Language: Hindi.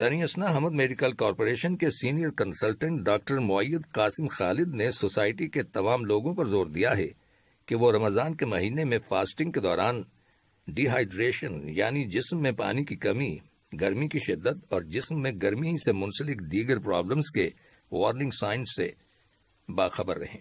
दरियासना अहमद मेडिकल कॉरपोरेशन के सीनियर कंसल्टेंट डॉक्टर मुद कासिम खालिद ने सोसाइटी के तमाम लोगों पर ज़ोर दिया है कि वो रमज़ान के महीने में फास्टिंग के दौरान डिहाइड्रेशन, यानी जिस्म में पानी की कमी, गर्मी की शिद्दत और जिस्म में गर्मी से मुंसलिक दीगर प्रॉब्लम्स के वार्निंग साइंस से बाखबर रहें।